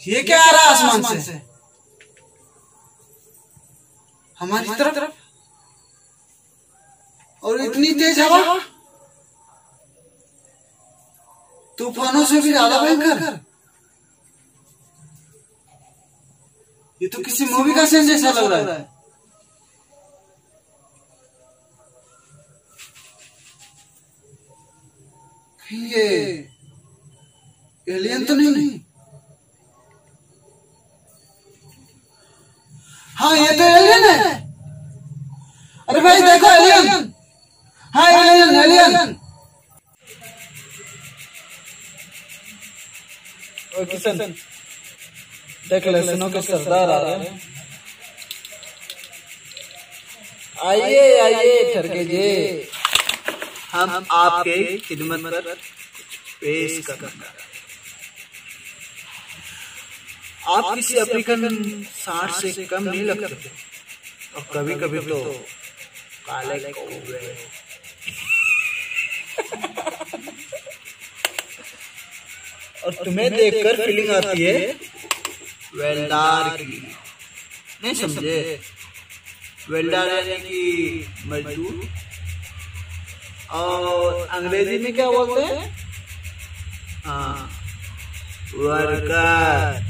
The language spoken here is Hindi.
ये क्या आ रहा है आसमान से? हमारी तरफ़? और इतनी तेज हवा? तूफानों से भी ज़्यादा भयंकर। ये तो किसी मूवी का सीन जैसा लग रहा है। ये एलियन तो नहीं हाँ ये तो एलियन है। अरे भाई देखो एलियन हाँ एलियन एलियन किशन देख ले सुनो के सरदार आ रहे हैं। आइए आइए ठरके जी हम आपके खिदमत पर पेश कर आप किसी अफ्रीकन साठ से कम नहीं लगते। और कभी कभी तो काले और तुम्हें देखकर फीलिंग आती है, वेलदार की। नहीं, समझे। वेलदार यानी कि मजदूर। और अंग्रेज़ी में क्या बोलते हैं? हाँ वर्कर।